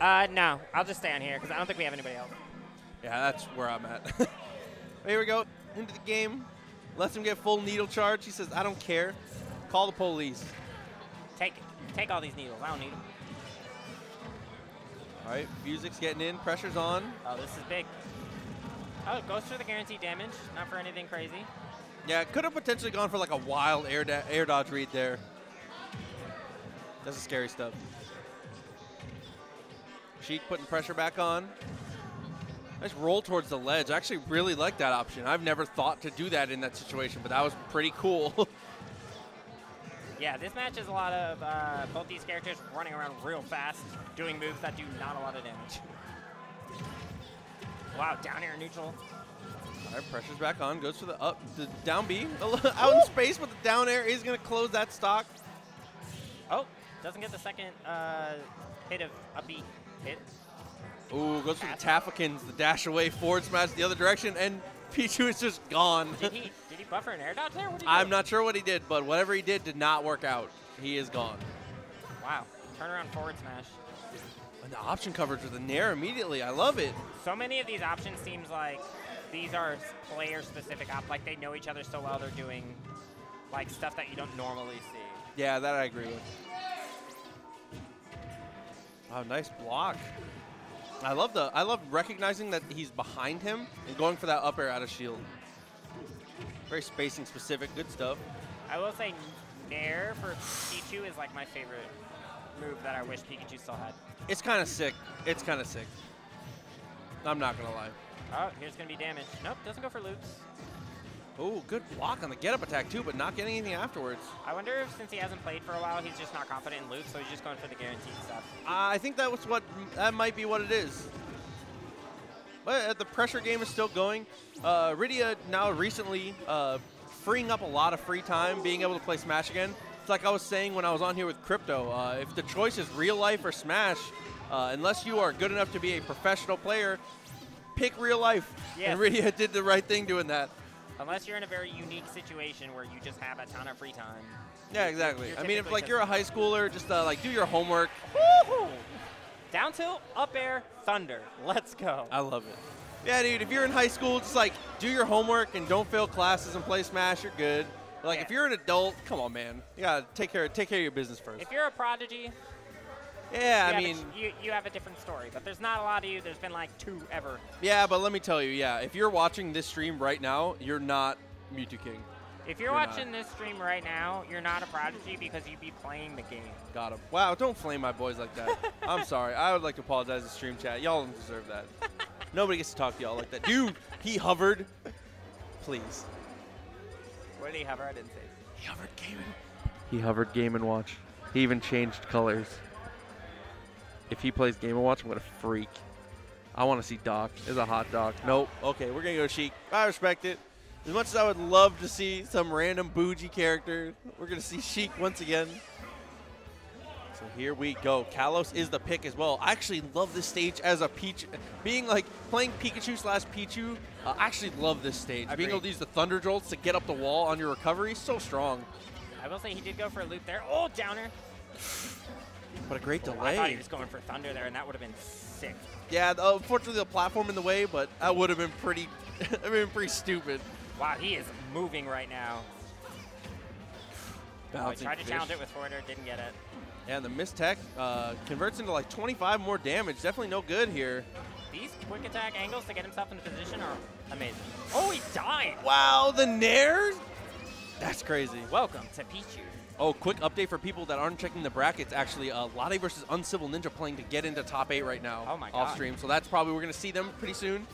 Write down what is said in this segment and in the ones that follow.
Uh, no. I'll just stay on here because I don't think we have anybody else. Yeah, that's where I'm at. Here we go. Into the game. Lets him get full needle charge. He says, I don't care. Call the police. Take it. Take all these needles. I don't need them. All right, Music's getting in. Pressure's on. Oh, this is big. Oh, it goes for the guaranteed damage. Not for anything crazy. Yeah, could have potentially gone for like a wild air, air dodge read there. That's the scary stuff. Sheik putting pressure back on. Nice roll towards the ledge. I actually really like that option. I've never thought to do that in that situation, but that was pretty cool. Yeah, this match is a lot of uh, both these characters running around real fast, doing moves that do not a lot of damage. Wow, down air neutral. All right, pressure's back on. Goes for the up, the down B, out in space, but the down air is going to close that stock. Oh, doesn't get the second uh, hit of a B hit. Ooh, goes for the Taffakins, the dash away forward smash the other direction, and Pichu is just gone. Did he did he buffer an air dodge there? What I'm do? not sure what he did, but whatever he did did not work out. He is gone. Wow, turn around forward smash. And the option coverage with the Nair immediately. I love it. So many of these options seems like these are player specific op. Like they know each other so well, they're doing like stuff that you don't normally see. Yeah, that I agree with. Oh, nice block. I love the I love recognizing that he's behind him and going for that up air out of shield. Very spacing specific, good stuff. I will say Nair for Pikachu is like my favorite move that I wish Pikachu still had. It's kind of sick. It's kind of sick. I'm not gonna lie. Oh, here's gonna be damage. Nope, doesn't go for loops. Oh, good block on the get up attack too, but not getting anything afterwards. I wonder if since he hasn't played for a while, he's just not confident in loops, so he's just going for the guaranteed stuff. I think that was what that might be what it is. But uh, the pressure game is still going. Uh, Rideae now recently uh, freeing up a lot of free time, being able to play Smash again. It's like I was saying when I was on here with Crypto. Uh, if the choice is real life or Smash, uh, unless you are good enough to be a professional player, pick real life. Yes. And Rideae did the right thing doing that. Unless you're in a very unique situation where you just have a ton of free time. Yeah, exactly. I mean, if like you're a high schooler, just uh, like do your homework. Woohoo! Down tilt, up air, thunder. Let's go. I love it. Yeah, dude, if you're in high school, just like do your homework and don't fail classes and play Smash, you're good. Like if you're an adult, come on, man. You gotta take care take care of your business first. If you're a prodigy, Yeah, you, I have a- mean, you, you have a different story. But there's not a lot of you. There's been like two ever. yeah, but let me tell you, yeah, if you're watching this stream right now, you're not Mewtwo King. If you're, You're not. watching this stream right now, you're not a prodigy because you'd be playing the game. Got him. Wow, don't flame my boys like that. I'm sorry. I would like to apologize to stream chat. Y'all don't deserve that. Nobody gets to talk to y'all like that. Dude, he hovered. Please. What did he hover? I didn't say. He hovered Game He hovered Game and Watch. He even changed colors. If he plays Game and Watch, I'm gonna freak. I want to see Doc. Is a hot Doc. Nope. Okay, we're gonna go Sheik. I respect it. As much as I would love to see some random bougie character, we're gonna see Sheik once again. So here we go. Kalos is the pick as well. I actually love this stage as a Peach. Being like playing Pikachu slash Pichu, uh, I actually love this stage. Being able to use the Thunder Jolts to get up the wall on your recovery, so strong. I will say he did go for a loop there. Oh, downer. But a great Oh, I thought he delay. was going for thunder there, and that would have been sick. Yeah, th- unfortunately the platform in the way, but that would have been pretty, that would have been pretty stupid. Wow, he is moving right now. Oh, he Bouncing tried to fish. challenge it with forwarder, didn't get it. And the Miss Tech uh, converts into like 25 more damage. Definitely no good here. These quick attack angles to get himself into position are amazing. Oh, he died. Wow, the Nair? That's crazy. Welcome to Pichu. Oh, quick update for people that aren't checking the brackets. Actually, uh, Lottie versus Uncivil Ninja playing to get into top eight right now. Oh my Off stream, so that's probably we're gonna see them pretty soon.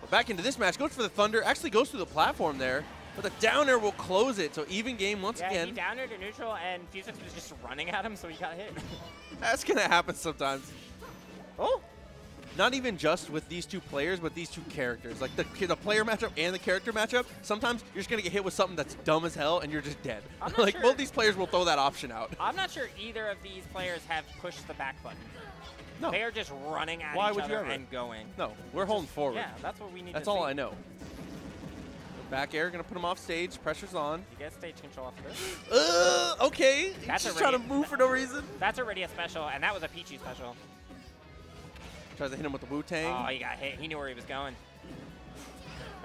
But back into this match, goes for the Thunder. Actually goes through the platform there, but the down air will close it. So even game once Yeah, again. he downer to neutral, and Phuzix was just running at him, so he got hit. That's gonna happen sometimes. Oh, not even just with these two players, but these two characters. Like the the player matchup and the character matchup. Sometimes you're just gonna get hit with something that's dumb as hell, and you're just dead. Like sure- both these players will throw that option out. I'm not sure either of these players have pushed the back button. No, They are just running at Why each would you other ever? and going. no, we're holding forward. Yeah, that's what we need That's to all see. I know. Back air, gonna put him off stage. Pressure's on. You get stage control off of this. Uh, okay. That's He's just trying to move for no reason. That's already a special, and that was a Peachy special. Tries to hit him with the Wu Tang. Oh, he got hit. He knew where he was going.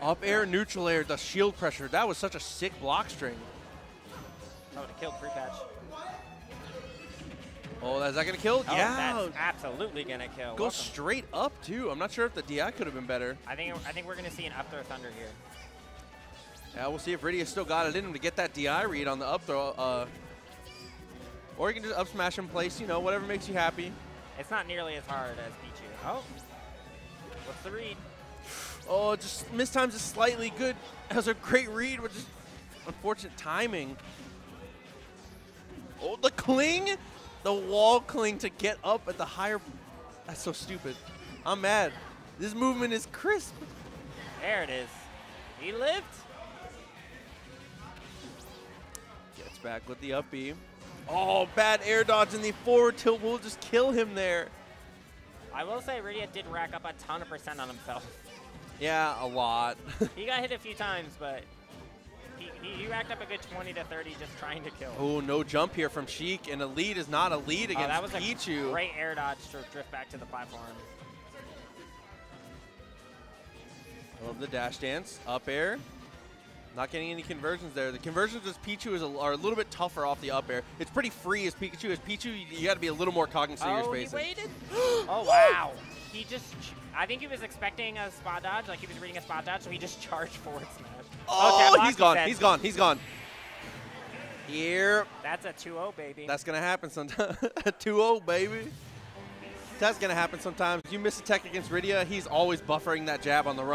Up air, neutral air, the shield pressure. That was such a sick block string. That would have killed free catch. Oh, is that gonna kill? Oh, yeah. that's absolutely gonna kill. Go Welcome. straight up too. I'm not sure if the DI could have been better. I think I think we're gonna see an up throw thunder here. Yeah, we'll see if Rideae still got it in him to get that DI read on the up throw. Uh, or you can just up smash in place. You know, whatever makes you happy. It's not nearly as hard as. Oh, what's the read? Oh, just mistimes is slightly good. That was a great read, with just unfortunate timing. Oh, the cling, the wall cling to get up at the higher. That's so stupid. I'm mad. This movement is crisp. There it is. He lived. Gets back with the up B. Oh, bad air dodge in the forward tilt will just kill him there. I will say Rideae did rack up a ton of percent on himself. Yeah, a lot. he got hit a few times, but he, he, he racked up a good 20 to 30 just trying to kill. oh, no jump here from Sheik, and a lead is not a lead Oh, against that was a great air dodge to drift back to the platform. I love the dash dance. Up air. Not getting any conversions there. The conversions with Pichu is a, are a little bit tougher off the up air. It's pretty free as Pikachu. As Pichu, you, you got to be a little more cognizant of Oh, your he waited? oh, wow. He just, I think he was expecting a spot dodge, like he was reading a spot dodge, so he just charged forward smash. Oh, Tablock, he's he gone. said. He's gone. He's gone. Here, That's a 2-0, baby. that's gonna happen sometime. 2-0, baby. That's gonna happen sometimes. You miss a tech against Rideae, he's always buffering that jab on the run.